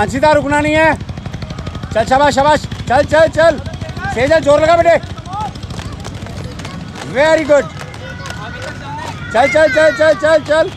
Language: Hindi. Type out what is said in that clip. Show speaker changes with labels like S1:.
S1: आंसीदार रुकना नहीं है। चल शबाश शबाश। चल चल चल। सेजल ज़ोर लगा बेटे। वेरी गुड चल चल चल चल चल चल।